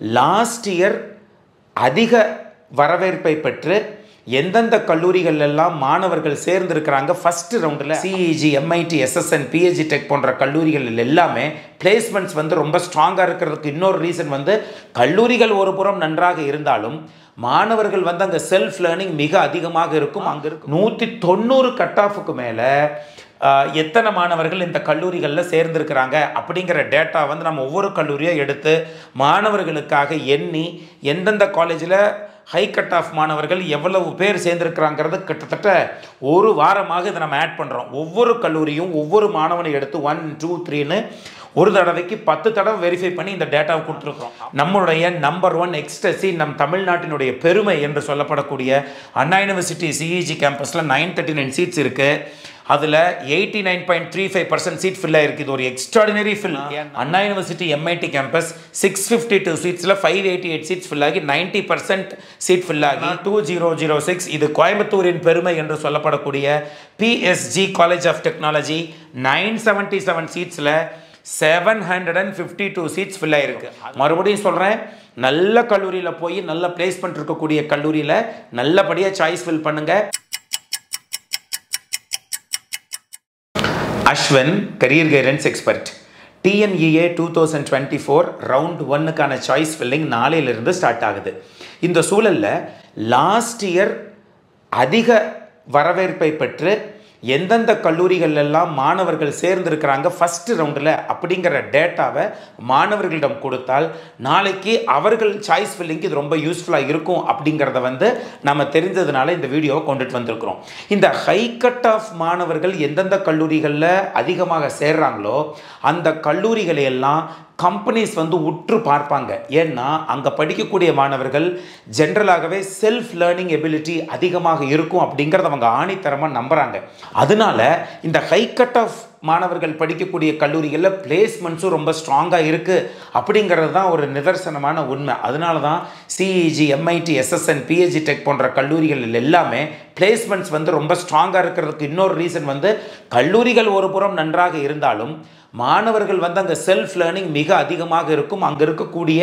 Last year அதிக வரவேற்பை பெற்று எந்தெந்த கல்லூரிகள் எல்லாம் மாணவர்கள் சேர்ந்திருக்கிறாங்க? ஃபர்ஸ்ட் ரவுண்டில் CEG MIT SSN PhD tech போன்ற கல்லூரிகள் எல்லாமே பிளேஸ்மெண்ட்ஸ் வந்து ரொம்ப ஸ்ட்ராங்காக இருக்கிறதுக்கு இன்னொரு ரீசன் வந்து கல்லூரிகள் ஒரு புறம் நன்றாக இருந்தாலும் மாணவர்கள் வந்து அங்கே செல்ஃப் லேர்னிங் மிக அதிகமாக இருக்கும். அங்கே இருக்கும். நூற்றி தொண்ணூறு கட் ஆஃபுக்கு மேலே எத்தனை மாணவர்கள் இந்த கல்லூரிகளில் சேர்ந்திருக்கிறாங்க அப்படிங்கிற டேட்டா வந்து நம்ம ஒவ்வொரு கல்லூரியாக எடுத்து மாணவர்களுக்காக எண்ணி எந்தெந்த காலேஜில் ஹை கட் ஆஃப் மாணவர்கள் எவ்வளவு பேர் சேர்ந்திருக்கிறாங்கிறது கிட்டத்தட்ட ஒரு வாரமாக இதை நம்ம ஆட் பண்ணுறோம் ஒவ்வொரு கல்லூரியும் ஒவ்வொரு மாணவனை எடுத்து ஒன் டூ த்ரீன்னு ஒரு தடவைக்கு பத்து தடவை வெரிஃபை பண்ணி இந்த டேட்டாவை கொடுத்துருக்குறோம். நம்மளுடைய நம்பர் ஒன் எக்ஸ்டசி நம் தமிழ்நாட்டினுடைய பெருமை என்று சொல்லப்படக்கூடிய அண்ணா யூனிவர்சிட்டி சிஇஜி கேம்பஸில் நைன் தேர்ட்டி நைன் சீட்ஸ் இருக்குது அதில் eighty nine point three five percent seat fill ஆயிருக்கு. இது ஒரு extraordinary fill Anna university MIT campus six fifty two சீட்ஸில் five eighty eight seats fill ஆகி நைன்ட்டி பர்சன்ட் சீட் ஃபில் ஆகி two zero zero six இது கோயம்புத்தூரின் பெருமை என்று சொல்லப்படக்கூடிய PSG college of technology nine seventy seven சீட்ஸில் seven hundred and fifty two seats fill ஆயிருக்கு. மறுபடியும் சொல்கிறேன் நல்ல கல்லூரியில் போய் நல்ல பிளேஸ்மெண்ட் இருக்கக்கூடிய கல்லூரியில் நல்லபடியாக சாய்ஸ் ஃபில் பண்ணுங்கள் Ashwin career guidance expert TNEA two thousand twenty four round ஒன்னுக்கான choice filling நாளையிலிருந்து ஸ்டார்ட் ஆகுது. இந்த சூழலில் லாஸ்ட் இயர் அதிக வரவேற்பை பெற்று எந்தெந்த கல்லூரிகள் எல்லாம் மாணவர்கள் சேர்ந்திருக்கிறாங்க ஃபஸ்ட்டு ரவுண்டில் அப்படிங்கிற டேட்டாவை மாணவர்களிடம் கொடுத்தால் நாளைக்கு அவர்கள் சாய்ஸ் ஃபில்லிங்க்கு இது ரொம்ப யூஸ்ஃபுல்லாக இருக்கும் அப்படிங்கிறத வந்து நம்ம தெரிஞ்சதுனால இந்த வீடியோவை கொண்டுட்டு வந்திருக்கிறோம். இந்த ஹை கட் ஆஃப் மாணவர்கள் எந்தெந்த கல்லூரிகளில் அதிகமாக சேர்றாங்களோ அந்த கல்லூரிகளை எல்லாம் கம்பெனிஸ் வந்து உற்று பார்ப்பாங்க. ஏன்னா அங்கே படிக்கக்கூடிய மாணவர்கள் ஜென்ரலாகவே செல்ஃப் லேர்னிங் எபிலிட்டி அதிகமாக இருக்கும் அப்படிங்கிறத அவங்க ஆணித்தரமாக நம்புகிறாங்க அதனால இந்த ஹை கட் ஆஃப் மாணவர்கள் படிக்கக்கூடிய கல்லூரிகளில் பிளேஸ்மெண்ட்ஸும் ரொம்ப ஸ்ட்ராங்காக இருக்குது அப்படிங்கிறது தான் ஒரு நிதர்சனமான உண்மை. அதனால தான் CEG MIT SSN PhD tech போன்ற கல்லூரிகள் எல்லாமே பிளேஸ்மெண்ட்ஸ் வந்து ரொம்ப ஸ்ட்ராங்காக இருக்கிறதுக்கு இன்னொரு ரீசன் வந்து கல்லூரிகள் ஒரு புறம் நன்றாக இருந்தாலும் மாணவர்கள் வந்து அங்கே செல்ஃப் லேர்னிங் மிக அதிகமாக இருக்கும். அங்கே இருக்கக்கூடிய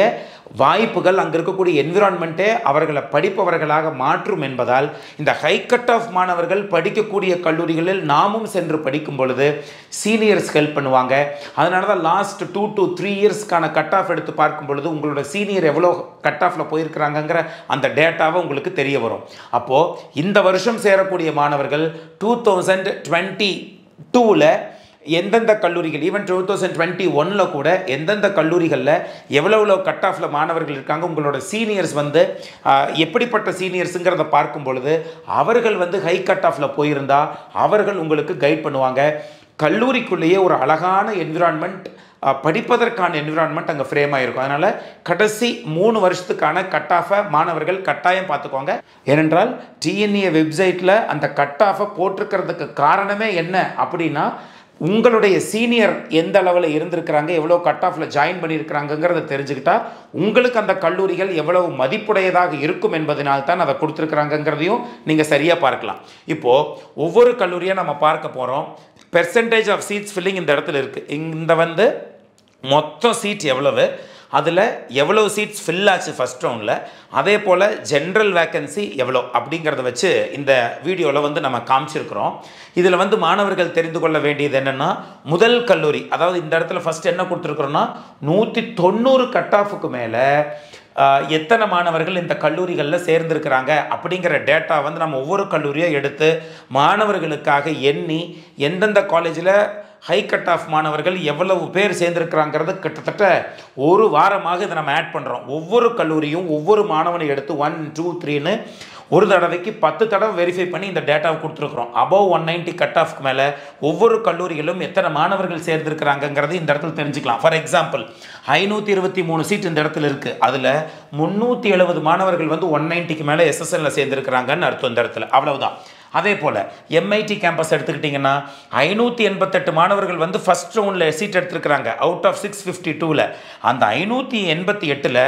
வாய்ப்புகள் அங்கே இருக்கக்கூடிய என்விரான்மெண்ட்டே அவர்களை படிப்பவர்களாக மாற்றும் என்பதால் இந்த ஹை கட் ஆஃப் மாணவர்கள் படிக்கக்கூடிய கல்லூரிகளில் நாமும் சென்று படிக்கும் பொழுது சீனியர்ஸ் ஹெல்ப் பண்ணுவாங்க. அதனால தான் லாஸ்ட் டூ டு த்ரீ இயர்ஸ்க்கான கட் ஆஃப் எடுத்து பார்க்கும் பொழுது உங்களோட சீனியர் எவ்வளோ கட் ஆஃபில் போயிருக்கிறாங்கங்கிற அந்த டேட்டாவை உங்களுக்கு தெரிய வரும். அப்போது இந்த வருஷம் சேரக்கூடிய மாணவர்கள் டூ தௌசண்ட் டுவெண்ட்டி டூவில் எந்தெந்த கல்லூரிகள் ஈவன் டூ தௌசண்ட் டுவெண்ட்டி ஒனில் கூட எந்தெந்த கல்லூரிகளில் எவ்வளோ எவ்வளோ கட் ஆஃபில் மாணவர்கள் இருக்காங்க உங்களோட சீனியர்ஸ் வந்து எப்படிப்பட்ட சீனியர்ஸுங்கிறத பார்க்கும் பொழுது அவர்கள் வந்து ஹை கட் ஆஃபில் போயிருந்தால் அவர்கள் உங்களுக்கு கைட் பண்ணுவாங்க. கல்லூரிக்குள்ளேயே ஒரு அழகான என்விரான்மெண்ட் படிப்பதற்கான என்விரான்மெண்ட் அங்கே ஃப்ரேம் ஆகிருக்கும் அதனால் கடைசி மூணு வருஷத்துக்கான கட் ஆஃபை மாணவர்கள் கட்டாயம் பார்த்துக்கோங்க. ஏனென்றால் டிஎன்ஏ வெப்சைட்டில் அந்த கட் ஆஃபை போட்டிருக்கிறதுக்கு காரணமே என்ன அப்படின்னா உங்களுடைய சீனியர் எந்த அளவில் இருந்திருக்கிறாங்க எவ்வளோ கட் ஆஃபில் ஜாயின் பண்ணியிருக்கிறாங்கங்கிறத தெரிஞ்சுக்கிட்டா உங்களுக்கு அந்த கல்லூரிகள் எவ்வளவு மதிப்புடையதாக இருக்கும் என்பதனால் தான் அதை கொடுத்துருக்குறாங்கங்கிறதையும் நீங்கள் சரியாக பார்க்கலாம். இப்போது ஒவ்வொரு கல்லூரியாக நம்ம பார்க்க போகிறோம் பெர்சன்டேஜ் ஆஃப் சீட்ஸ் ஃபில்லிங் இந்த இடத்துல இருக்குது இந்த வந்து மொத்தம் சீட் எவ்வளவு? அதில் எவ்வளோ சீட்ஸ் ஃபில் ஆச்சு ஃபஸ்ட் ரவுண்டில் அதே போல் ஜென்ரல் வேக்கன்சி எவ்வளோ அப்படிங்கிறத வச்சு இந்த வீடியோவில் வந்து நம்ம காமிச்சிருக்கிறோம். இதில் வந்து மாணவர்கள் தெரிந்து கொள்ள வேண்டியது என்னென்னா முதல் கல்லூரி அதாவது இந்த இடத்துல ஃபஸ்ட் என்ன கொடுத்துருக்குறோன்னா நூற்றி தொண்ணூறு கட் ஆஃபுக்கு மேலே எத்தனை மாணவர்கள் இந்த கல்லூரிகளில் சேர்ந்துருக்கிறாங்க அப்படிங்கிற டேட்டா வந்து நம்ம ஒவ்வொரு கல்லூரியாக எடுத்து மாணவர்களுக்காக எண்ணி எந்தெந்த காலேஜில் ஹை கட் ஆஃப் மாணவர்கள் எவ்வளவு பேர் சேர்ந்துருக்கிறாங்கிறது கிட்டத்தட்ட ஒரு வாரமாக இதை நம்ம ஆட் பண்ணுறோம் ஒவ்வொரு கல்லூரியும் ஒவ்வொரு மாணவனை எடுத்து ஒன் டூ த்ரீன்னு ஒரு தடவைக்கு பத்து தடவை வெரிஃபை பண்ணி இந்த டேட்டாவை கொடுத்துருக்குறோம். அபவ் ஒன் நைன்ட்டி கட் ஆஃப்க்கு மேலே ஒவ்வொரு கல்லூரிகளும் எத்தனை மாணவர்கள் சேர்ந்திருக்கிறாங்கங்கிறது இந்த இடத்துல தெரிஞ்சுக்கலாம். ஃபார் எக்ஸாம்பிள் ஐநூற்றி இருபத்தி மூணு சீட் இந்த இடத்துல இருக்குது அதில் முந்நூற்றி எழுபது மாணவர்கள் வந்து ஒன் நைன்ட்டிக்கு மேலே எஸ்எஸ்எல்ல சேர்ந்திருக்கிறாங்கன்னு அர்த்தம் இந்த இடத்துல. அவ்வளவுதான். அதே போல் எம்ஐடி கேம்பஸ் எடுத்துக்கிட்டிங்கன்னா ஐநூற்றி எண்பத்தெட்டு மாணவர்கள் வந்து ஃபஸ்ட் ரவுண்டில் சீட் எடுத்திருக்கிறாங்க. அவுட் ஆஃப் சிக்ஸ் ஃபிஃப்டி டூவில் அந்த ஐநூற்றி எண்பத்தி எட்டில்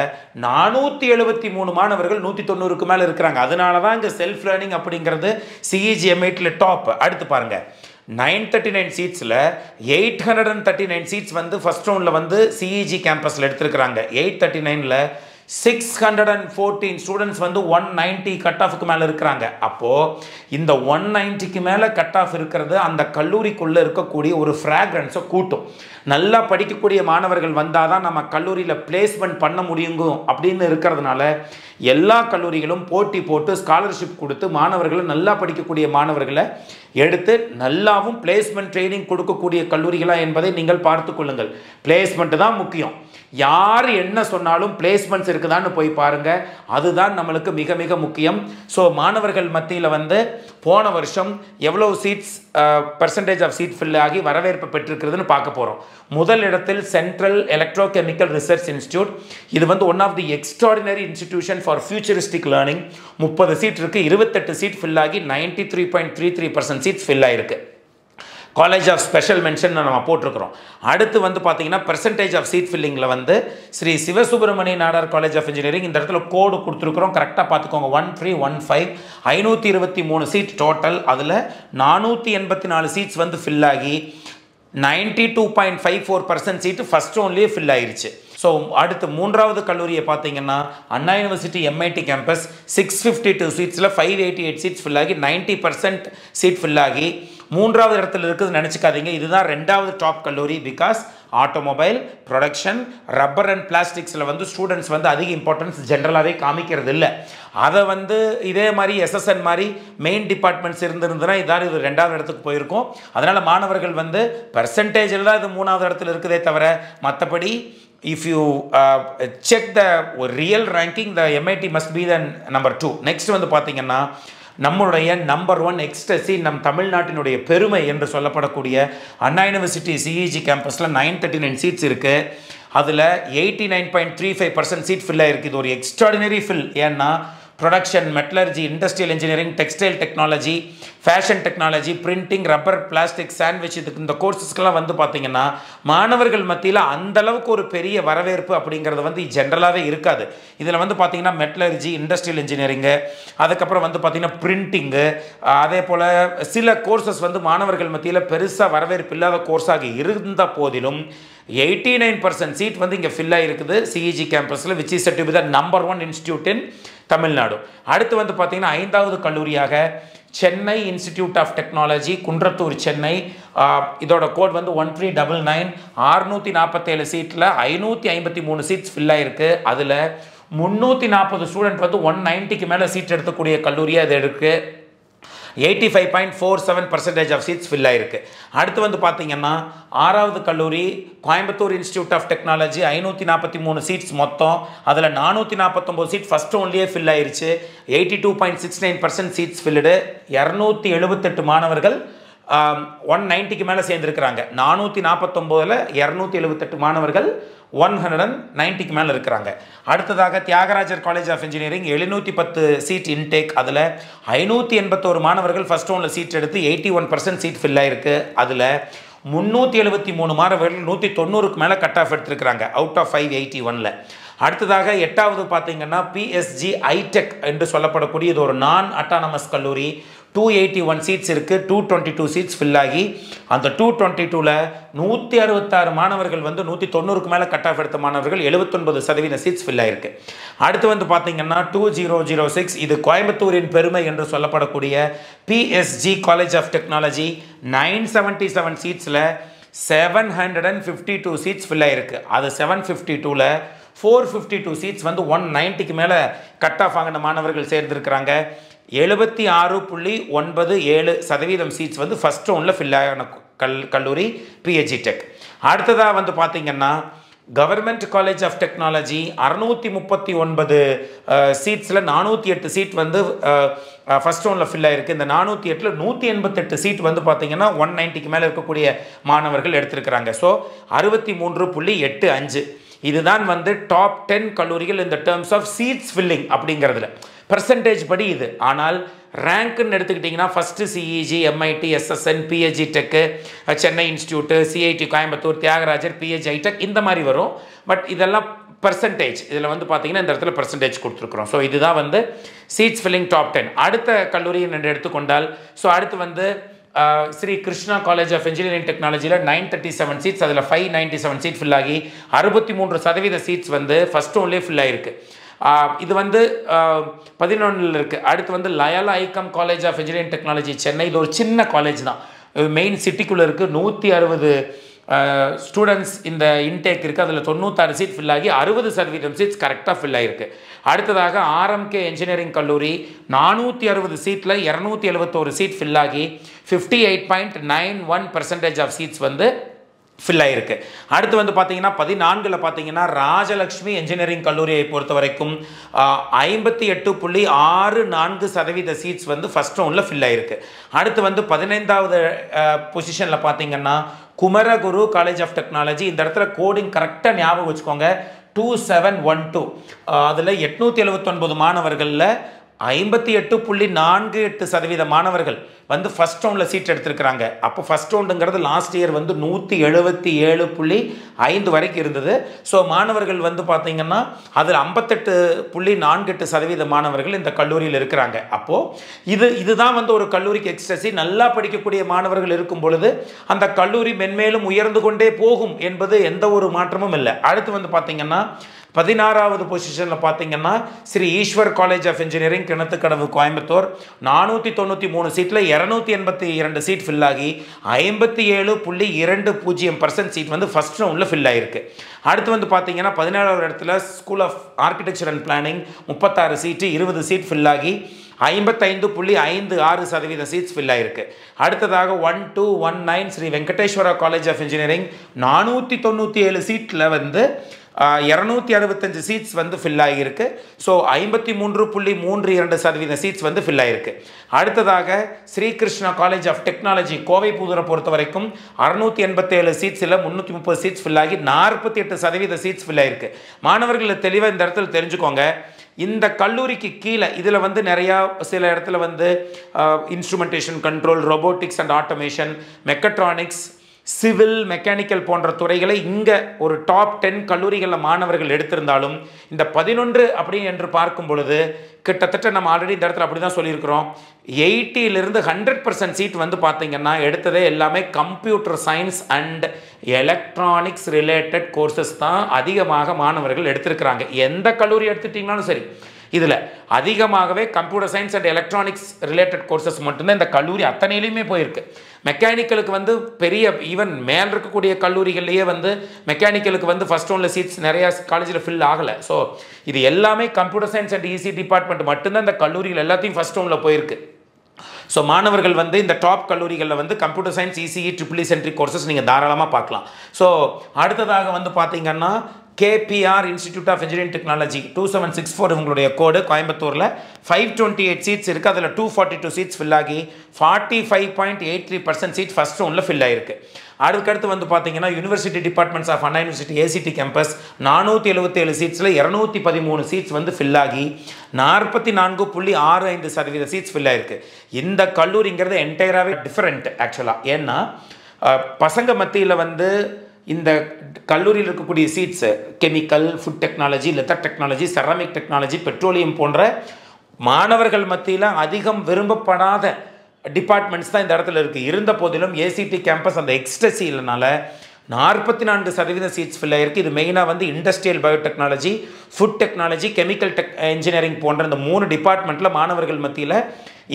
நானூற்றி எழுபத்தி மூணு மாணவர்கள் நூற்றி தொண்ணூறுக்கு மேலே இருக்கிறாங்க. அதனால தான் இங்கே செல்ஃப் லேர்னிங் அப்படிங்கிறது சிஇஜி எம்ஐடியில் டாப் அடுத்து பாருங்கள் nine thirty nine சீட்ஸில் eight hundred and thirty nine seats வந்து ஃபஸ்ட் ரவுண்டில் வந்து சிஇஜி கேம்பஸில் எடுத்திருக்கிறாங்க. எயிட் தேர்ட்டி நைனில் six hundred and fourteen students வந்து ஒன் நைன்ட்டி கட் ஆஃபுக்கு மேலே இருக்கிறாங்க. அப்போது இந்த ஒன் நைன்ட்டிக்கு மேலே கட் ஆஃப் இருக்கிறது அந்த கல்லூரிக்குள்ளே இருக்கக்கூடிய ஒரு ஃப்ராக்ரன்ஸை கூட்டும். நல்லா படிக்கக்கூடிய மாணவர்கள் வந்தால் தான் நம்ம கல்லூரியில் பிளேஸ்மெண்ட் பண்ண முடியுங்கும் அப்படின்னு இருக்கிறதுனால எல்லா கல்லூரிகளும் போட்டி போட்டு ஸ்காலர்ஷிப் கொடுத்து மாணவர்களை நல்லா படிக்கக்கூடிய மாணவர்களை எடுத்து நல்லாவும் பிளேஸ்மெண்ட் ட்ரைனிங் கொடுக்கக்கூடிய கல்லூரிகளாக என்பதை நீங்கள் பார்த்து கொள்ளுங்கள். தான் முக்கியம். யார் என்ன சொன்னாலும் பிளேஸ்மெண்ட்ஸ் இருக்குதான்னு போய் பாருங்க. அதுதான் நம்மளுக்கு மிக மிக முக்கியம். ஸோ மாணவர்கள் மத்தியில் வந்து போன வருஷம் எவ்வளோ seats percentage of seat fill ஆகி வரவேற்பு பெற்றிருக்கிறதுன்னு பார்க்க போகிறோம் முதல் இடத்தில் சென்ட்ரல் எலக்ட்ரோகெமிக்கல் ரிசர்ச் இன்ஸ்டியூட் இது வந்து one of the extraordinary institution for futuristic learning முப்பது சீட் இருக்குது இருபத்தெட்டு சீட் ஃபில் ஆகி ninety three point three three percent seats fill ஆயிருக்கு. காலேஜ் ஆஃப் ஸ்பெஷல் மென்ஷன் நம்ம போட்டிருக்கிறோம். அடுத்து வந்து பார்த்தீங்கன்னா பெர்சன்டேஜ் ஆஃப் சீட் ஃபில்லிங்கில் வந்து Sri Sivasubramaniya Nadar college of engineering இந்த இடத்துல கோடு கொடுத்துருக்குறோம். கரெக்டாக பார்த்துக்கோங்க. ஒன் த்ரீ ஒன் ஃபைவ் ஐநூற்றி இருபத்தி மூணு சீட் டோட்டல் அதில் நானூற்றி எண்பத்தி நாலு சீட்ஸ் வந்து ஃபில் ஆகி ninety two point five four percent seat first ஒன்லேயே fill ஆயிருச்சு. ஸோ அடுத்து மூன்றாவது கல்லூரியை பார்த்தீங்கன்னா Anna university MIT campus six fifty two சீட்ஸில் five eighty eight seats fill ஆகி நைன்ட்டி பர்சன்ட் சீட் ஃபில் ஆகி மூன்றாவது இடத்துல இருக்குதுன்னு நினச்சிக்காதீங்க. இதுதான் ரெண்டாவது டாப் கல்லூரி because automobile production rubber and பிளாஸ்டிக்ஸில் வந்து ஸ்டூடெண்ட்ஸ் வந்து அதிக இம்பார்ட்டன்ஸ் ஜென்ரலாகவே காமிக்கிறது இல்லை. அதை வந்து இதே மாதிரி எஸ்எஸ்என் மாதிரி மெயின் டிபார்ட்மெண்ட்ஸ் இருந்திருந்ததுன்னா இதான் இது ரெண்டாவது இடத்துக்கு போயிருக்கும். அதனால் மாணவர்கள் வந்து பர்சன்டேஜில் தான் இது மூணாவது இடத்துல இருக்குதே தவிர மற்றபடி if you uh, check the real ranking the MIT must be the number two. Next வந்து பார்த்தீங்கன்னா நம்மளுடைய நம்பர் ஒன் எக்ஸ்டசி நம் தமிழ்நாட்டினுடைய பெருமை என்று சொல்லப்படக்கூடிய அண்ணா யூனிவர்சிட்டி சிஇஜி கேம்பஸில் நைன் தேர்ட்டி நைன் சீட்ஸ் இருக்குது அதில் eighty nine point three five percent seat fill ஆகிருக்கு இது ஒரு எக்ஸ்ட்ராடினரி ஃபில் ஏன்னா production metallurgy industrial engineering textile technology fashion technology printing rubber plastic sandwich இதுக்கு இந்த கோர்சஸ்க்கெல்லாம் வந்து பார்த்தீங்கன்னா மாணவர்கள் மத்தியில் அந்தளவுக்கு ஒரு பெரிய வரவேற்பு அப்படிங்கிறது வந்து ஜென்ரலாகவே இருக்காது. இதில் வந்து பார்த்தீங்கன்னா மெட்டலர்ஜி இண்டஸ்ட்ரியல் இன்ஜினியரிங்கு அதுக்கப்புறம் வந்து பார்த்தீங்கன்னா பிரிண்டிங்கு அதே போல் சில கோர்சஸ் வந்து மாணவர்கள் மத்தியில் பெருசாக வரவேற்பு இல்லாத கோர்ஸாக இருந்த போதிலும் எயிட்டி நைன் பர்சன்ட் சீட் வந்து இங்கே ஃபில் ஆகிருக்குது CEG கேம்பஸில் which is to be the number one institute in Tamil Nadu. அடுத்து வந்து பார்த்தீங்கன்னா ஐந்தாவது கல்லூரியாக Chennai institute of technology Kundrathur Chennai. இதோட கோட் வந்து ஒன் த்ரீ டபுள் நைன். ஆறுநூற்றி நாற்பத்தேழு சீட்டில் ஐநூற்றி ஐம்பத்தி மூணு சீட்ஸ் ஃபில் ஆயிருக்கு. அதில் முந்நூற்றி நாற்பது ஸ்டூடெண்ட் வந்து ஒன் நைன்ட்டிக்கு மேலே சீட் எடுக்கக்கூடிய கல்லூரியாக இது இருக்குது eighty five point four seven percentage of seats fill ஆயிருக்கு. அடுத்து வந்து பார்த்தீங்கன்னா ஆறாவது கல்லூரி கோயம்புத்தூர் இன்ஸ்டியூட் ஆஃப் டெக்னாலஜி ஐநூற்றி நாற்பத்தி மூணு சீட்ஸ் மொத்தம். அதில் நானூற்றி நாற்பத்தொம்போது சீட் ஃபஸ்ட் ஒன்லியே ஃபில் ஆயிருச்சு. Eighty two point six nine percent seats filled இரநூத்தி எழுபத்தெட்டு மாணவர்கள் ஒன் நைன்ட்டிக்கு மேலே சேர்ந்துருக்கிறாங்க. நானூற்றி நாற்பத்தொம்போதில் இரநூத்தி எழுபத்தெட்டு மாணவர்கள் ஒன் ஹண்ட்ரட் அண்ட் நைன்ட்டிக்கு மேலே இருக்கிறாங்க. அடுத்ததாக தியாகராஜர் காலேஜ் ஆஃப் இன்ஜினியரிங் எழுநூற்றி பத்து சீட் இன்டேக் அதில் ஐநூற்றி எண்பத்தோரு மாணவர்கள் ஃபஸ்ட் ஒன்ல சீட் எடுத்து eighty one percent seat fill ஆகிருக்கு அதில் முந்நூற்றி எழுபத்தி மூணு மாணவர்கள் நூற்றி தொண்ணூறுக்கு மேலே கட் ஆஃப் எடுத்திருக்கிறாங்க. அவுட் ஆஃப் ஃபைவ் எயிட்டி ஒனில் அடுத்ததாக எட்டாவது பார்த்தீங்கன்னா பிஎஸ்ஜி ஐடெக் என்று சொல்லப்படக்கூடிய இது ஒரு நான் அட்டானமஸ் கல்லூரி. டூ எயிட்டி ஒன் சீட்ஸ் இருக்குது two twenty two seats fill ஆகி அந்த டூ டுவெண்ட்டி டூவில் நூற்றி அறுபத்தாறு மாணவர்கள் வந்து நூற்றி தொண்ணூறுக்கு மேலே கட் ஆஃப் எடுத்த மாணவர்கள் எழுபத்தொன்பது சதவீத சீட்ஸ் ஃபில் ஆகிருக்கு அடுத்து வந்து பார்த்தீங்கன்னா டூ ஜீரோ ஜீரோ சிக்ஸ் இது கோயம்புத்தூரின் பெருமை என்று சொல்லப்படக்கூடிய PSG college of technology nine seventy seven சீட்ஸில் seven hundred and fifty two seats fill ஆகிருக்கு அது செவன் ஃபிஃப்டி டூவில் ஃபோர் ஃபிஃப்டி டூ சீட்ஸ் வந்து ஒன் நைன்ட்டிக்கு மேலே கட் ஆஃப் ஆகின மாணவர்கள் சேர்ந்துருக்கிறாங்க. எழுபத்தி ஆறு புள்ளி ஒன்பது ஏழு சதவீதம் சீட்ஸ் வந்து ஃபஸ்ட் ரவுண்டில் ஃபில் ஆன கல் கல்லூரி பிஹெச்சி டெக் அடுத்ததாக வந்து பார்த்திங்கன்னா கவர்மெண்ட் காலேஜ் ஆஃப் டெக்னாலஜி அறுநூற்றி முப்பத்தி ஒன்பது சீட்ஸில் நானூற்றி எட்டு சீட் வந்து ஃபஸ்ட் ரவுண்டில் ஃபில் ஆகிருக்கு இந்த நானூற்றி எட்டில் நூற்றி எண்பத்தெட்டு சீட் வந்து பார்த்தீங்கன்னா ஒன் நைன்ட்டிக்கு மேலே இருக்கக்கூடிய மாணவர்கள் எடுத்திருக்கிறாங்க. ஸோ அறுபத்தி மூன்று புள்ளி எட்டு அஞ்சு. இதுதான் வந்து டாப் டென் கல்லூரிகள் இந்த டேர்ம்ஸ் ஆஃப் சீட்ஸ் ஃபில்லிங் அப்படிங்கிறதுல. பர்சன்டேஜ் படி இது. ஆனால் ரேங்க்குன்னு எடுத்துக்கிட்டிங்கன்னா first CEG MIT SSN PSG tech Chennai institute CIT Coimbatore Thiagarajar PSG iTech இந்த மாதிரி வரும். பட் இதெல்லாம் பர்சன்டேஜ் இதில் வந்து பார்த்தீங்கன்னா இந்த இடத்துல பர்சன்டேஜ் கொடுத்துருக்குறோம். ஸோ இதுதான் வந்து சீட்ஸ் ஃபில்லிங் டாப் டென் அடுத்த கல்லூரியை ரெண்டு எடுத்துக்கொண்டால் ஸோ அடுத்து வந்து Sri Krishna college of engineering டெக்னாலஜியில் நைன் தேர்ட்டி செவன் சீட்ஸ் அதில் five ninety seven seat fill ஆகி அறுபத்தி மூன்று சதவீத சீட்ஸ் வந்து ஃபஸ்ட் ஒன்லேயே ஃபில் ஆகிருக்கு இது வந்து பதினொன்றில் இருக்குது அடுத்து வந்து Loyola ICAM college of engineering technology Chennai. இது ஒரு சின்ன காலேஜ் தான். மெயின் சிட்டிக்குள்ளே இருக்குது நூற்றி அறுபது ஸ்டூடெண்ட்ஸ் இந்த இன்டேக் இருக்குது அதில் தொண்ணூத்தாறு சீட் ஃபில் ஆகி அறுபது சதவீதம் சீட்ஸ் கரெக்டாக ஃபில் ஆகிருக்கு அடுத்ததாக ஆர்எம்கே இன்ஜினியரிங் கல்லூரி நானூற்றி அறுபது சீட்டில் இரநூத்தி எழுபத்தோரு சீட் ஃபில் ஆகி fifty eight point nine one percentage of seats வந்து ஃபில் ஆகிருக்கு அடுத்து வந்து பார்த்தீங்கன்னா பதினான்கில் பார்த்தீங்கன்னா ராஜலக்ஷ்மி இன்ஜினியரிங் கல்லூரியை பொறுத்த வரைக்கும் ஐம்பத்தி எட்டு புள்ளி ஆறு நான்கு சதவீத சீட்ஸ் வந்து ஃபஸ்ட் ரவுண்டில் ஃபில் ஆகிருக்கு அடுத்து வந்து பதினைந்தாவது பொசிஷனில் பார்த்தீங்கன்னா குமரகுரு காலேஜ் ஆஃப் டெக்னாலஜி இந்த இடத்துல கோடிங் கரெக்டாக ஞாபகம் வச்சுக்கோங்க. டூ செவன் ஒன் டூ அதில் எட்நூற்றி எழுபத்தொன்பது மாணவர்களில் ஐம்பத்தி எட்டு புள்ளி நான்கு எட்டு சதவீத மாணவர்கள் வந்து ஃபஸ்ட் ரவுண்டில் சீட் எடுத்திருக்கிறாங்க. அப்போ ஃபஸ்ட் ரவுண்டுங்கிறது லாஸ்ட் இயர் வந்து நூற்றி எழுபத்தி ஏழு புள்ளி ஐந்து வரைக்கும் இருந்தது. ஸோ மாணவர்கள் வந்து பார்த்திங்கன்னா அதில் ஐம்பத்தெட்டு புள்ளி நான்கு எட்டு சதவீத மாணவர்கள் இந்த கல்லூரியில் இருக்கிறாங்க. அப்போது இது இதுதான் வந்து ஒரு கல்லூரிக்கு எக்ஸ்ட்ரஸி நல்லா படிக்கக்கூடிய மாணவர்கள் இருக்கும் பொழுது அந்த கல்லூரி மென்மேலும் உயர்ந்து கொண்டே போகும் என்பது எந்த ஒரு மாற்றமும் இல்லை. அடுத்து வந்து பார்த்திங்கன்னா பதினாறாவது பொசிஷனில் பார்த்தீங்கன்னா Sri Eshwar college of engineering Kinathukadavu Coimbatore. நானூற்றி தொண்ணூற்றி மூணு சீட்டில் இரநூத்தி எண்பத்தி இரண்டு சீட் ஃபில் ஆகி ஐம்பத்தி ஏழு புள்ளி இரண்டு பூஜ்ஜியம் பர்சன்ட் சீட் வந்து ஃபஸ்ட் ரவுண்டில் ஃபில் ஆகிருக்கு அடுத்து வந்து பார்த்தீங்கன்னா பதினேழாவது இடத்துல school of architecture and planning முப்பத்தாறு சீட்டு இருபது சீட் ஃபில் ஆகி ஐம்பத்தைந்து புள்ளி ஐந்து ஆறு சதவீத சீட்ஸ் ஃபில் ஆயிருக்கு. அடுத்ததாக one two one nine Sri Venkateswara college of engineering நானூற்றி தொண்ணூற்றி ஏழு சீட்டில் வந்து இரநூத்தி அறுபத்தஞ்சு சீட்ஸ் வந்து ஃபில் ஆகியிருக்கு. ஸோ ஐம்பத்தி மூன்று புள்ளி மூன்று இரண்டு சதவீத சீட்ஸ் வந்து ஃபில் ஆகிருக்கு அடுத்ததாக Srikrishna college of technology Kovai பூதூரை பொறுத்த வரைக்கும் அறுநூத்தி எண்பத்தேழு சீட்ஸில் முந்நூற்றி முப்பது சீட்ஸ் ஃபில் ஆகி நாற்பத்தி எட்டு சதவீத சீட்ஸ் ஃபில் ஆகிருக்கு மாணவர்களை தெளிவாக இந்த இடத்துல தெரிஞ்சுக்கோங்க. இந்த கல்லூரிக்கு கீழே இதில் வந்து நிறையா சில இடத்துல வந்து instrumentation control robotics and automation mechatronics civil mechanical போன்ற துறைகளை இங்கே ஒரு டாப் டென் கல்லூரிகளில் மாணவர்கள் எடுத்திருந்தாலும் இந்த பதினொன்று அப்படி என்று பார்க்கும் பொழுது கிட்டத்தட்ட நம்ம ஆல்ரெடி இந்த இடத்துல அப்படி தான் சொல்லியிருக்கிறோம். எயிட்டியிலிருந்து ஹண்ட்ரட் பர்சன்ட் சீட் வந்து பார்த்தீங்கன்னா எடுத்ததே எல்லாமே computer science and electronics related courses தான் அதிகமாக மாணவர்கள் எடுத்திருக்கிறாங்க. எந்த கல்லூரி எடுத்துட்டிங்கனாலும் சரி இதில் அதிகமாகவே computer science and electronics related courses மட்டும்தான் இந்த கல்லூரி அத்தனையிலையுமே போயிருக்கு. மெக்கானிக்கலுக்கு வந்து பெரிய ஈவன் மேல் இருக்கக்கூடிய கல்லூரிகள்லேயே வந்து மெக்கானிக்கலுக்கு வந்து ஃபஸ்ட் ரவுண்டில் சீட்ஸ் நிறையா காலேஜில் ஃபில் ஆகலை. ஸோ இது எல்லாமே computer science and EC department மட்டும்தான் இந்த கல்லூரிகள் எல்லாத்தையும் ஃபஸ்ட் ரவுண்டில் போயிருக்கு. ஸோ மாணவர்கள் வந்து இந்த டாப் கல்லூரிகளில் வந்து கம்ப்யூட்டர் சயின்ஸ் இசிஇ ட்ரிபிள் சென்ட்ரி கோர்சஸ் நீங்கள் தாராளமாக பார்க்கலாம். ஸோ அடுத்ததாக வந்து பார்த்தீங்கன்னா KPR institute of engineering technology two seven six four உங்களுடைய கோடு கோயம்புத்தூரில். ஃபைவ் டுவெண்ட்டி எயிட் சீட்ஸ் இருக்குது அதில் two forty two seats fill ஆகி forty five point eight three percent seat first ரவுண்டில் ஃபில் ஆயிருக்கு. அதுக்கடுத்து வந்து பார்த்தீங்கன்னா university departments of Anna university ACT campus நானூற்றி எழுபத்தேழு சீட்ஸில் இரநூத்தி பதிமூணு சீட்ஸ் வந்து ஃபில் ஆகி நாற்பத்தி நான்கு புள்ளி ஆறு ஐந்து சதவீத சீட்ஸ் ஃபில் ஆயிருக்கு. இந்த கல்லூரிங்கிறது என்டையராகவே டிஃப்ரெண்ட் ஆக்சுவலாக ஏன்னா பசங்க மத்தியில் வந்து இந்த கல்லூரியில் இருக்கக்கூடிய seats chemical food technology leather technology ceramic technology petroleum போன்ற மாணவர்கள் மத்தியில் அதிகம் விரும்பப்படாத டிபார்ட்மெண்ட்ஸ் தான் இந்த இடத்துல இருக்குது இருந்த போதிலும் ஏசிடி கேம்பஸ் அந்த எக்ஸ்டசி இல்லைனால நாற்பத்தி நான்கு சதவீத சீட்ஸ் ஃபில் ஆகிருக்கு இது மெயினாக வந்து industrial biotechnology food technology chemical tech engineering போன்ற இந்த மூணு டிபார்ட்மெண்ட்டில் மாணவர்கள் மத்தியில்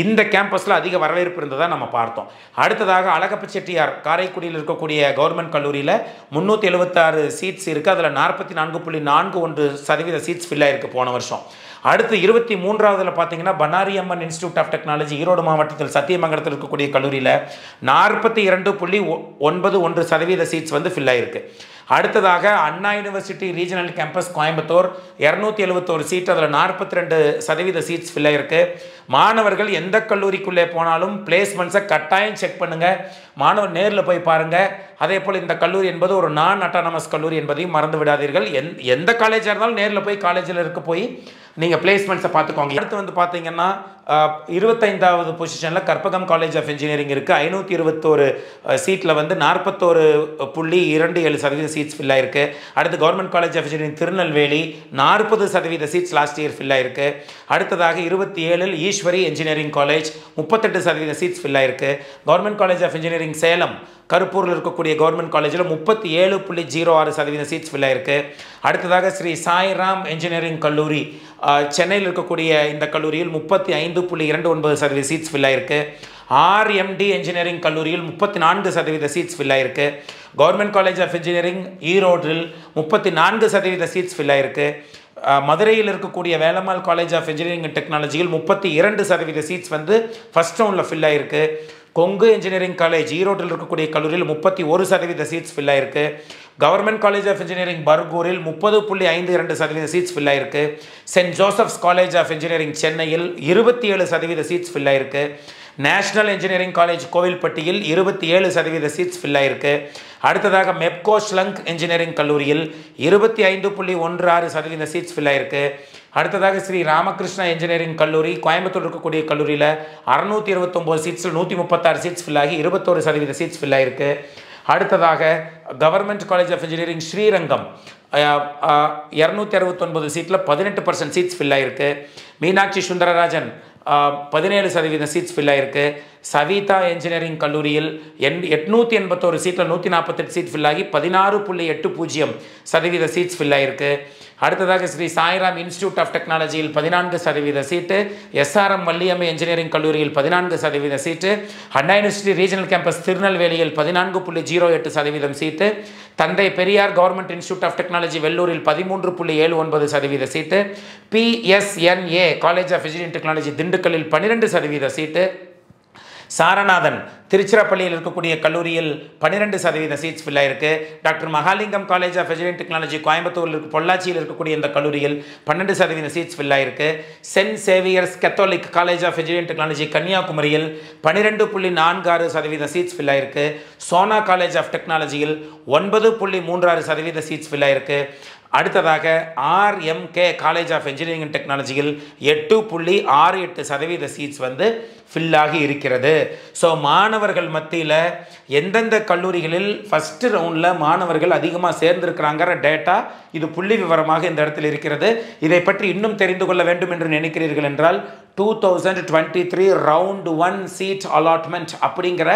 இந்த கேம்பஸில் அதிக வரவேற்பு இருந்ததாக நம்ம பார்த்தோம். அடுத்ததாக அழகப்ப செட்டியார் காரைக்குடியில் இருக்கக்கூடிய கவர்மெண்ட் கல்லூரியில் முந்நூற்றி எழுபத்தாறு சீட்ஸ் இருக்குது அதில் நாற்பத்தி நான்கு புள்ளி நான்கு ஒன்று சதவீத சீட்ஸ் ஃபில் ஆகிருக்கு போன வருஷம். அடுத்து இருபத்தி மூன்றாவதுல பார்த்தீங்கன்னா Bannariamman institute of technology Erode மாவட்டத்தில் சத்தியமங்கலத்தில் இருக்கக்கூடிய கல்லூரியில் நாற்பத்தி இரண்டு புள்ளி ஒன்பது ஒன்று சதவீத சீட்ஸ் வந்து ஃபில் ஆயிருக்கு. அடுத்ததாக Anna university regional campus Coimbatore இரநூத்தி எழுபத்தோரு சீட் அதில் நாற்பத்தி ரெண்டு சதவீத சீட்ஸ் ஃபில் ஆயிருக்கு. மாணவர்கள் எந்த கல்லூரிக்குள்ளே போனாலும் பிளேஸ்மெண்ட்ஸை கட்டாயம் செக் பண்ணுங்கள் மாணவர் நேரில் போய் பாருங்கள் அதே போல் இந்த கல்லூரி என்பது ஒரு நான் அட்டானமஸ் கல்லூரி என்பதையும் மறந்து விடாதீர்கள். எந் எந்த காலேஜாக இருந்தாலும் நேரில் போய் காலேஜில் இருக்க போய் நீங்கள் பிளேஸ்மெண்ட்ஸை பார்த்துக்கோங்க அடுத்து வந்து பார்த்தீங்கன்னா இருபத்தைந்தாவது பொசிஷனில் கற்பகம் காலேஜ் ஆஃப் இன்ஜினியரிங் இருக்குது ஐநூற்றி இருபத்தோரு சீட்டில் வந்து நாற்பத்தோரு புள்ளி இரண்டு ஏழு சதவீத சீட்ஸ் ஃபில் ஆயிருக்கு. அடுத்து government college of engineering Tirunelveli நாற்பது சதவீத சீட்ஸ் லாஸ்ட் இயர் ஃபில் ஆயிருக்கு. அடுத்ததாக இருபத்தி ஏழில் ஈஸ்வரி இன்ஜினியரிங் காலேஜ் முப்பத்தெட்டு சதவீத சீட்ஸ் ஃபில் ஆயிருக்கு. Government college of engineering Salem கருப்பூரில் இருக்கக்கூடிய கவர்மெண்ட் காலேஜில் முப்பத்தி ஏழு புள்ளி ஜீரோ ஆறு சதவீத சீட்ஸ் ஃபில் ஆயிருக்கு. அடுத்ததாக ஸ்ரீ சாய்ராம் இன்ஜினியரிங் கல்லூரி சென்னையில் இருக்கக்கூடிய இந்த கல்லூரியில் முப்பத்தி ஐந்து புள்ளி இரண்டு ஒன்பது சதவீத சீட்ஸ் ஃபில் ஆயிருக்கு. ஆர்எம்டி இன்ஜினியரிங் கல்லூரியில் முப்பத்தி நான்கு சதவீத சீட்ஸ் ஃபில் ஆயிருக்கு. கவர்மெண்ட் காலேஜ் ஆஃப் இன்ஜினியரிங் ஈரோட்டில் முப்பத்தி நான்கு சதவீத சீட்ஸ் ஃபில் ஆயிருக்கு. மதுரையில் இருக்கக்கூடிய Velammal college of engineering and டெக்னாலஜியில் முப்பத்தி இரண்டு சதவீத சீட்ஸ் வந்து ஃபர்ஸ்ட் ரவுண்டில் ஃபில் ஆயிருக்கு. கொங்கு இன்ஜினியரிங் காலேஜ் ஈரோட்டில் இருக்கக்கூடிய கல்லூரியில் முப்பத்தி ஒரு சதவீத சீட்ஸ் ஃபில் ஆயிருக்கு. கவர்மெண்ட் காலேஜ் ஆஃப் இன்ஜினியரிங் பர்கூரில் முப்பது புள்ளி ஐந்து இரண்டு சதவீத சீட்ஸ் ஃபில் ஆயிருக்கு. Saint Joseph's college of engineering சென்னையில் இருபத்தி ஏழு சதவீத சீட்ஸ் ஃபில் ஆயிருக்கு. நேஷனல் இன்ஜினியரிங் காலேஜ் கோவில்பட்டியில் இருபத்தி ஏழு சதவீத சீட்ஸ் ஃபில் ஆயிருக்கு. அடுத்ததாக மெப்கோ ஸ்லங்க் இன்ஜினியரிங் கல்லூரியில் இருபத்தி ஐந்து புள்ளி ஒன்று ஆறு சதவீத சீட்ஸ் ஃபில் ஆயிருக்கு. அடுத்ததாக ஸ்ரீ ராமகிருஷ்ணா இன்ஜினியரிங் கல்லூரி கோயம்புத்தூர் இருக்கக்கூடிய கல்லூரியில் அறநூற்றி இருபத்தொம்போது சீட்ஸில் நூற்றி முப்பத்தாறு சீட்ஸ் ஃபில் ஆகி இருபத்தோரு சதவீத சீட்ஸ் ஃபில் ஆகிருக்கு அடுத்ததாக government college of engineering Srirangam இரநூத்தி அறுபத்தொன்பது சீட்டில் பதினெட்டு பர்சன்ட் சீட்ஸ் ஃபில் ஆயிருக்கு. மீனாட்சி சுந்தரராஜன் பதினேழு சதவீத சீட்ஸ் ஃபில் ஆகிருக்கு சவிதா இன்ஜினியரிங் கல்லூரியில் எண் எட்நூற்றி எண்பத்தோரு சீட்டில் நூற்றி நாற்பத்தெட்டு சீட் ஃபில் ஆகி பதினாறு புள்ளி எட்டு பூஜ்ஜியம் சதவீத சீட்ஸ் ஃபில் ஆகிருக்கு அடுத்ததாக ஸ்ரீ சாய்ராம் இன்ஸ்டியூட் ஆஃப் டெக்னாலஜியில் பதினான்கு சதவீத சீட்டு எஸ்ஆர்எம் வள்ளியம்மை இன்ஜினியரிங் கல்லூரியில் பதினான்கு சதவீத seat Anna university regional campus திருநெல்வேலியில் பதினான்கு புள்ளி ஜீரோ எட்டு சதவீதம் seat Thanthai Periyar government institute of technology வெள்ளூரில் பதிமூன்று புள்ளி ஏழு ஒன்பது சதவீத seat PSNA college of engineering technology திண்டுக்கல்லில் பன்னிரெண்டு சதவீத சீட்டு சாரநாதன் திருச்சிராப்பள்ளியில் இருக்கக்கூடிய கல்லூரியில் பன்னிரெண்டு சதவீத சீட்ஸ் ஃபில் ஆயிருக்கு. Doctor Mahalingam college of engineering technology கோயம்புத்தூரில் இருக்க பொள்ளாச்சியில் இருக்கக்கூடிய இந்த கல்லூரியில் பன்னெண்டு சதவீத சீட்ஸ் ஃபில்லாக இருக்குது Saint Xavier's Catholic college of engineering technology கன்னியாகுமரியில் பன்னிரெண்டு புள்ளி நான்கு ஆறு சதவீத சீட்ஸ் ஃபில்லாக இருக்குது சோனா காலேஜ் ஆஃப் டெக்னாலஜியில் ஒன்பது புள்ளி மூன்றாறு சதவீத சீட்ஸ் ஃபில்லாக இருக்குது அடுத்ததாக RMK college of engineering and டெக்னாலஜியில் எட்டு புள்ளி ஆறு எட்டு சதவீத சீட்ஸ் வந்து ஃபில்லாகி இருக்கிறது. ஸோ மாணவர்கள் மத்தியில் எந்தெந்த கல்லூரிகளில் ஃபஸ்ட்டு ரவுண்டில் மாணவர்கள் அதிகமாக சேர்ந்திருக்கிறாங்கிற டேட்டா இது புள்ளி விவரமாக இந்த இடத்தில் இருக்கிறது. இதை பற்றி இன்னும் தெரிந்து கொள்ள வேண்டும் என்று நினைக்கிறீர்கள் என்றால் two thousand twenty three round one seat allotment அப்படிங்கிற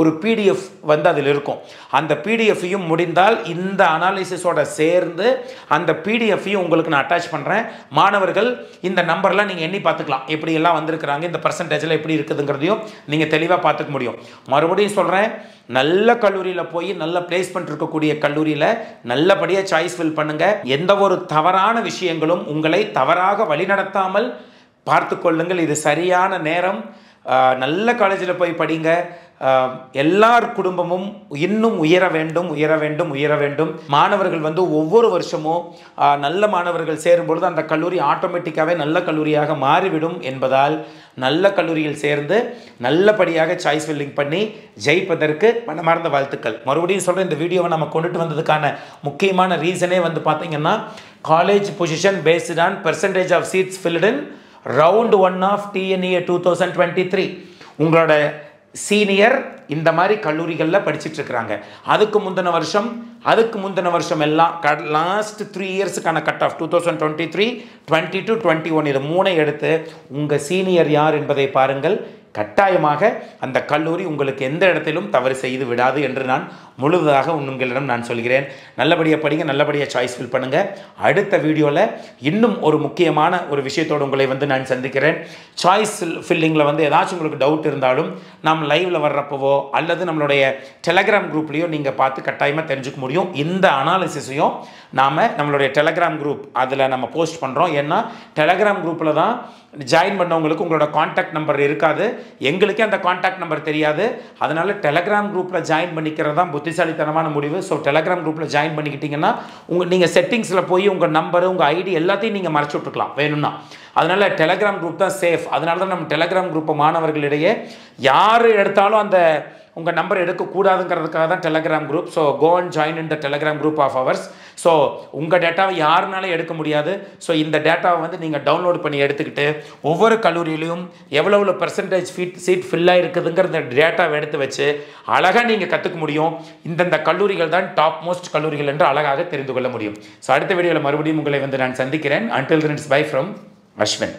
ஒரு பிடிஎஃப் வந்து அதில் இருக்கும். அந்த பிடிஎஃப்பையும் முடிந்தால் இந்த அனாலிசிஸோட சேர்ந்து அந்த பிடிஎஃப்பையும் உங்களுக்கு நான் அட்டாச் பண்ணுறேன் மாணவர்கள் இந்த நம்பர்லாம் நீங்கள் எண்ணி பார்த்துக்கலாம். எப்படி எல்லாம் வந்திருக்கிறாங்க இந்த பர்சன்டேஜில் எப்படி இருக்குதுங்கிறதையும் நீங்கள் தெளிவாக பார்த்துக்க முடியும். மறுபடியும் சொல்கிறேன் நல்ல கல்லூரியில் போய் நல்ல பிளேஸ்மெண்ட் இருக்கக்கூடிய கல்லூரியில் நல்லபடியாக சாய்ஸ் ஃபில் பண்ணுங்கள் எந்த ஒரு தவறான விஷயங்களும் உங்களை தவறாக வழிநடத்தாமல் பார்த்து கொள்ளுங்கள். இது சரியான நேரம். நல்ல காலேஜில் போய் படிங்க. எல்லார் குடும்பமும் இன்னும் உயர வேண்டும் உயர வேண்டும் உயர வேண்டும். மாணவர்கள் வந்து ஒவ்வொரு வருஷமும் நல்ல மாணவர்கள் சேரும் பொழுது அந்த கல்லூரி ஆட்டோமேட்டிக்காகவே நல்ல கல்லூரியாக மாறிவிடும் என்பதால் நல்ல கல்லூரியில் சேர்ந்து நல்லபடியாக சாய்ஸ் ஃபில்லிங் பண்ணி ஜெயிப்பதற்கு மனமார்ந்த வாழ்த்துக்கள். மறுபடியும் சொல்கிறேன் இந்த வீடியோவை நம்ம கொண்டுட்டு வந்ததுக்கான முக்கியமான ரீசனே வந்து பார்த்தீங்கன்னா college position based on percentage of seats filled in round one of TNEA two thousand twenty three உங்களோட சீனியர் இந்த மாதிரி கல்லூரிகளில் படிச்சுட்டு இருக்கிறாங்க அதுக்கு முந்தின வருஷம் அதுக்கு முந்தின வருஷம் எல்லாம் க last three இயர்ஸுக்கான cut off two thousand twenty three twenty two twenty one இது மூணை எடுத்து உங்கள் சீனியர் யார் என்பதை பாருங்கள். கட்டாயமாக அந்த கல்லூரி உங்களுக்கு எந்த இடத்திலும் தவறு செய்து விடாது என்று நான் முழுவதாக உங்களிடம் நான் சொல்கிறேன். நல்லபடியாக படிங்க நல்லபடியாக சாய்ஸ் ஃபில் பண்ணுங்கள் அடுத்த வீடியோவில் இன்னும் ஒரு முக்கியமான ஒரு விஷயத்தோடு உங்களை வந்து நான் சந்திக்கிறேன். சாய்ஸ் ஃபில்லிங்கில் வந்து ஏதாச்சும் உங்களுக்கு டவுட் இருந்தாலும் நாம் லைவில் வர்றப்பவோ அல்லது நம்மளுடைய டெலகிராம் குரூப்லேயோ நீங்கள் பார்த்து கட்டாயமாக தெரிஞ்சுக்க முடியும். இந்த அனாலிசிஸையும் நாம் நம்மளுடைய டெலகிராம் குரூப் அதில் நம்ம போஸ்ட் பண்ணுறோம் ஏன்னா டெலகிராம் குரூப்பில் தான் ஜாயின் பண்ணவங்களுக்கு உங்களோட காண்டாக்ட் நம்பர் இருக்காது. எங்களுக்கே அந்த காண்டாக்ட் நம்பர் தெரியாது. அதனால் டெலகிராம் குரூப்பில் ஜாயின் பண்ணிக்கிறது தான் புத்திசாலித்தனமான முடிவு. ஸோ டெலகிராம் குரூப்பில் ஜாயின் பண்ணிக்கிட்டிங்கன்னா உங்கள் நீங்கள் செட்டிங்ஸில் போய் உங்கள் நம்பரு உங்கள் ஐடி எல்லாத்தையும் நீங்கள் மறைச்சு விட்டுருக்கலாம் வேணும்னா. அதனால் டெலகிராம் குரூப் தான் சேஃப் அதனால தான் நம்ம டெலகிராம் குரூப் மாணவர்களிடையே யார் எடுத்தாலும் அந்த உங்கள் நம்பர் எடுக்கக்கூடாதுங்கிறதுக்காக தான் Telegram group so go and join in the Telegram group of ours so உங்கள் டேட்டாவை யாருனாலும் எடுக்க முடியாது. ஸோ இந்த டேட்டாவை வந்து நீங்கள் டவுன்லோட் பண்ணி எடுத்துக்கிட்டு ஒவ்வொரு கல்லூரியிலையும் எவ்வளோ எவ்வளோ பர்சன்டேஜ் ஃபீட் சீட் ஃபில்லாக இருக்குதுங்கிற இந்த டேட்டாவை எடுத்து வச்சு அழகாக நீங்கள் கற்றுக்க முடியும். இந்தந்த கல்லூரிகள் தான் டாப் மோஸ்ட் கல்லூரிகள் என்று அழகாக தெரிந்து கொள்ள முடியும். ஸோ அடுத்த வீடியோவில் மறுபடியும் உங்களை வந்து நான் சந்திக்கிறேன். Until then bye from Ashwin